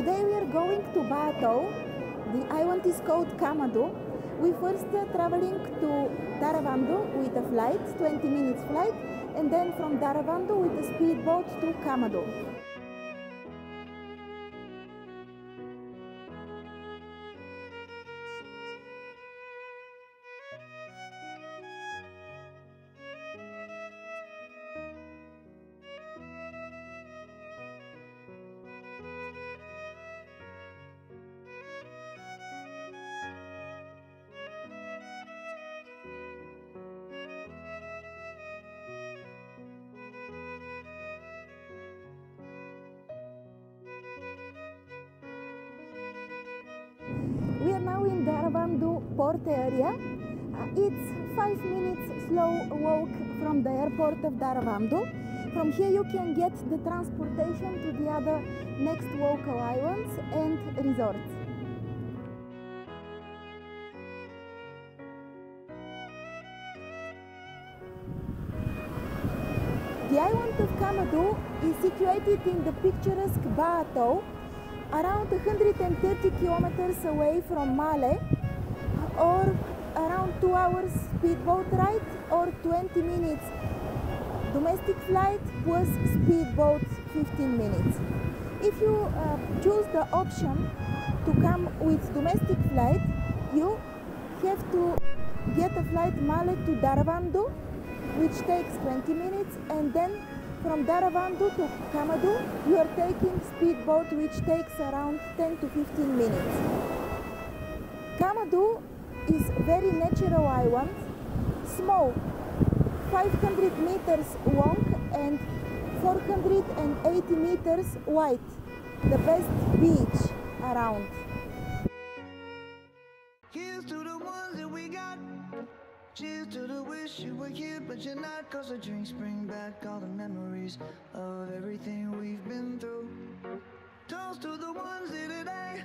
Today we are going to Baa Atoll. The island is called Kamadhoo. We first uh, traveling to Dharavandhoo with a flight, 20 minutes flight, and then from Dharavandhoo with a speedboat to Kamadhoo. Port area. Uh, it's five minutes slow walk from the airport of Dharavandhoo. From here you can get the transportation to the other next local islands and resorts. The island of Kamadhoo is situated in the picturesque Baa around 130 kilometers away from Male, or around 2 hours speedboat ride or 20 minutes domestic flight plus speedboat 15 minutes. If you uh, choose the option to come with domestic flight, you have to get a flight Male to Dharavandhoo, which takes 20 minutes, and then from Dharavandhoo to Kamadhoo, you are taking speedboat, which takes around 10 to 15 minutes. Kamadhoo is very natural island, small, 500 meters long and 480 meters wide, the best beach around. Here's to the ones that we got. Cheers to the wish you were here, but you're not. Cause the drinks bring back all the memories of everything we've been through. Toast to the ones today.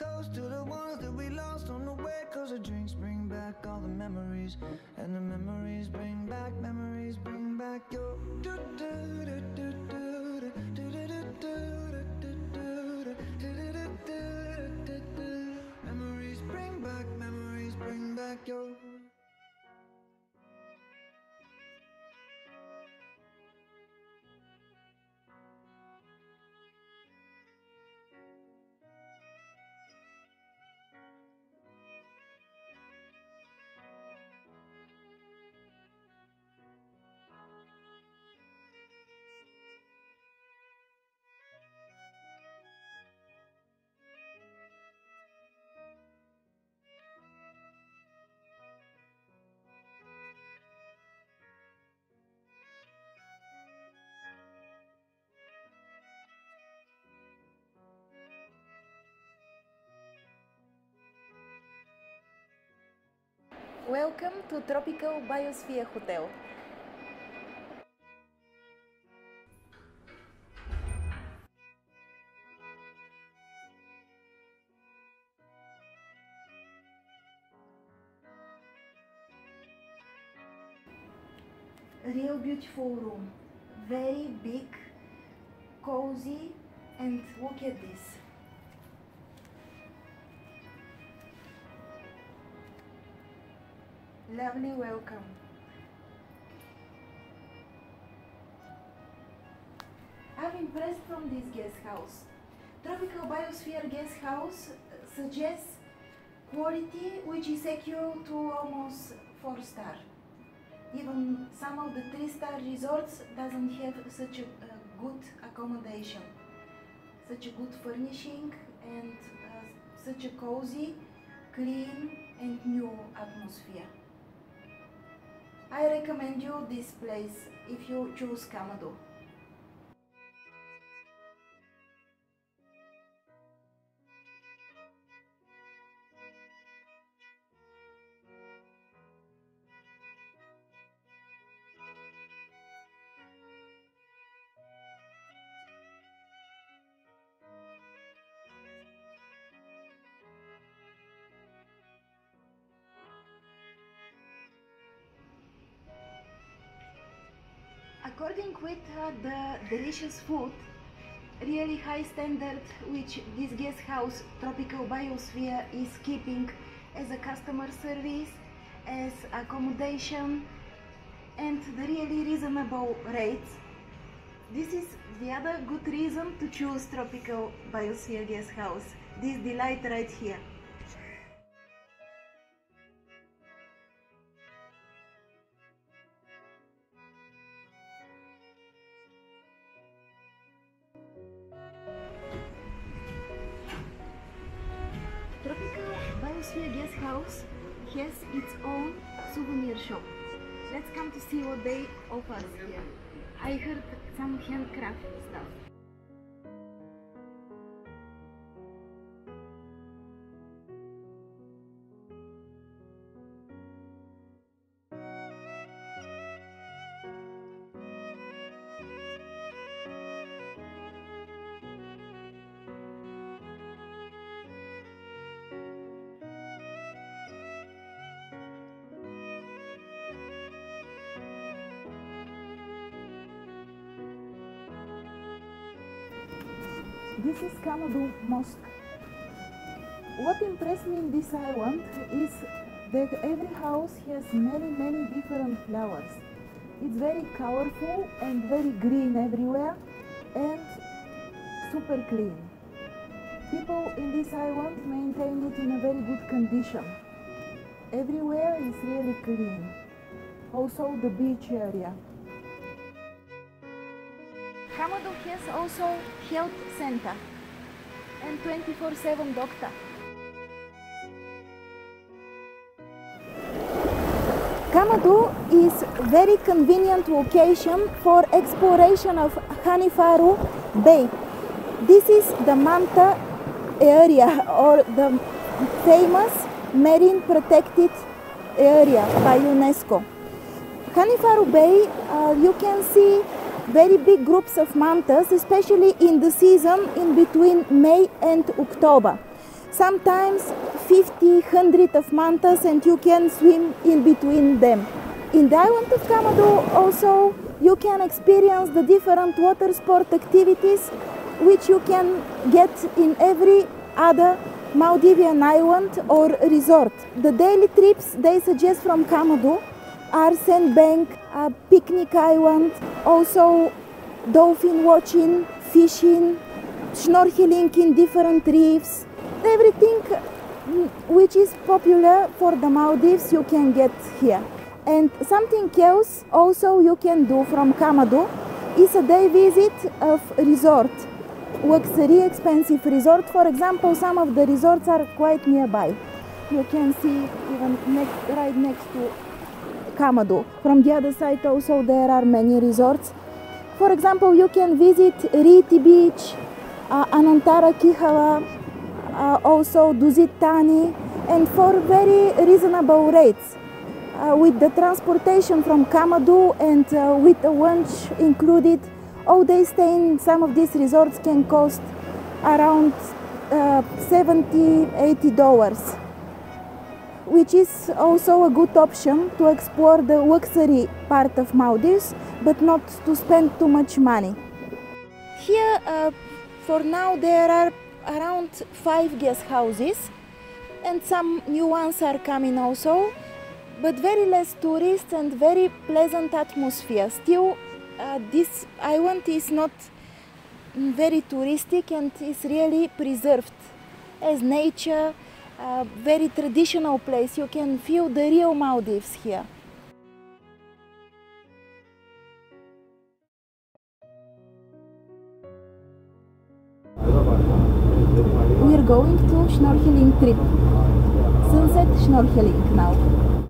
Toast to the ones that we lost on the way. Cause the drinks bring back all the memories. And the memories bring back, memories bring back your. Memories Welcome to Tropical Biosphere Hotel. Real beautiful room, very big, cozy, and look at this. Lovely welcome. I'm impressed from this guest house. Tropical Biosphere Guest House suggests quality which is equal to almost 4 star. Even some of the 3 star resorts doesn't have such a, a good accommodation, such a good furnishing and uh, such a cozy, clean and new atmosphere. I recommend you this place if you choose Kamadhoo. According with uh, the delicious food, really high standard which this guest house Tropical Biosphere is keeping as a customer service, as accommodation and the really reasonable rates. This is the other good reason to choose Tropical Biosphere guest house. This delight right here. I heard some handcraft stuff. This is Kamadhoo Mosque. What impressed me in this island is that every house has many, many different flowers. It's very colorful and very green everywhere and super clean. People in this island maintain it in a very good condition. Everywhere is really clean. Also the beach area. Kamadhoo has also health center and 24/7 doctor. Kamadhoo is very convenient location for exploration of Hanifaru Bay. This is the Manta area or the famous marine protected area by UNESCO. Hanifaru Bay, uh, you can see very big groups of mantas, especially in the season in between May and October. Sometimes 50, 100 of mantas and you can swim in between them. In the island of Kamadhoo also you can experience the different water sport activities which you can get in every other Maldivian island or resort. The daily trips they suggest from Kamadhoo are sandbank, a picnic island, also dolphin watching, fishing, snorkeling in different reefs, everything mm, which is popular for the Maldives you can get here. And something else also you can do from Kamadhoo is a day visit of resort, luxury expensive resort. For example, some of the resorts are quite nearby. You can see even next, right next to From the other side also there are many resorts. For example, you can visit Reethi Beach, uh, Anantara Kihavah, uh, also Dusit Thani, and for very reasonable rates. Uh, with the transportation from Kamadhoo and uh, with a lunch included, all day stay in some of these resorts can cost around uh, 70 80 dollars which is also a good option to explore the luxury part of Maldives, but not to spend too much money. Here, uh, for now, there are around five guest houses, and some new ones are coming also, but very less tourists and very pleasant atmosphere. Still, uh, this island is not very touristic and is really preserved as nature a very traditional place. You can feel the real Maldives here. We are going to snorkeling trip. Sunset snorkeling now.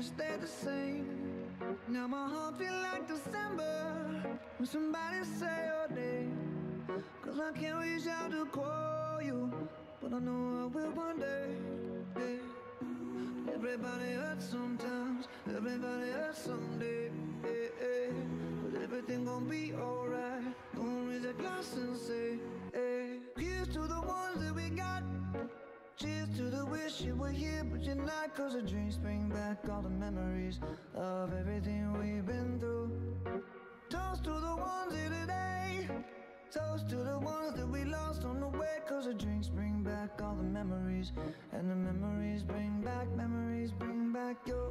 Would stay the same. Now my heart feel like December when somebody say your name. Cause I can't reach out to call you, but I know I will one day. Everybody hurts sometimes, everybody hurts someday. But everything gon' be alright. Gonna raise a glass and say, Cause the dreams bring back all the memories of everything we've been through. Toast to the ones here today. Toast to the ones that we lost on the way. Cause the drinks bring back all the memories. And the memories bring back, memories bring back your.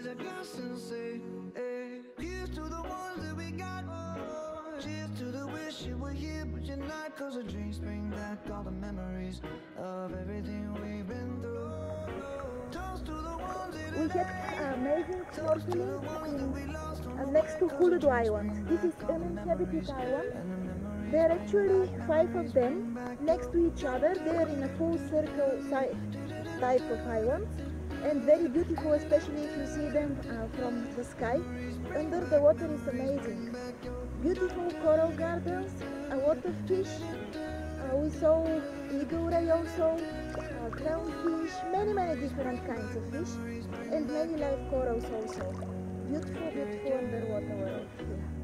Raise a glass and say, hey. Here's to the ones that we got. Cheers to the wish you were here, but you're not. Cause the drinks bring back all the memories of everything we've been through. Toast to the ones that We had amazing snorkeling uh, next to Huludu Island. This is uninhabited island. There are actually five of them next to each other. They are in a full circle type of island and very beautiful, especially if you see them uh, from the sky. Under the water is amazing. Beautiful coral gardens, a lot of fish. Uh, we saw eagle ray also, uh, clownfish, many many different kinds of fish, and many live corals also. Beautiful, beautiful underwater world here.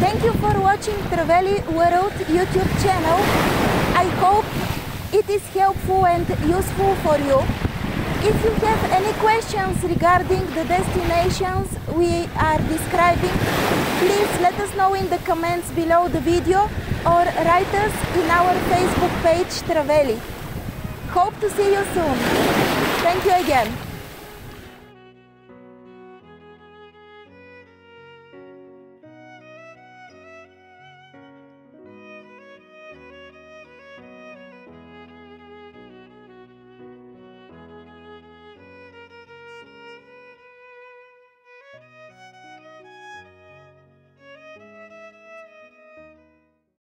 Thank you for watching Travelly World YouTube channel. I hope it is helpful and useful for you. If you have any questions regarding the destinations we are describing, please let us know in the comments below the video or write us in our Facebook page Travelly. Hope to see you soon. Thank you again.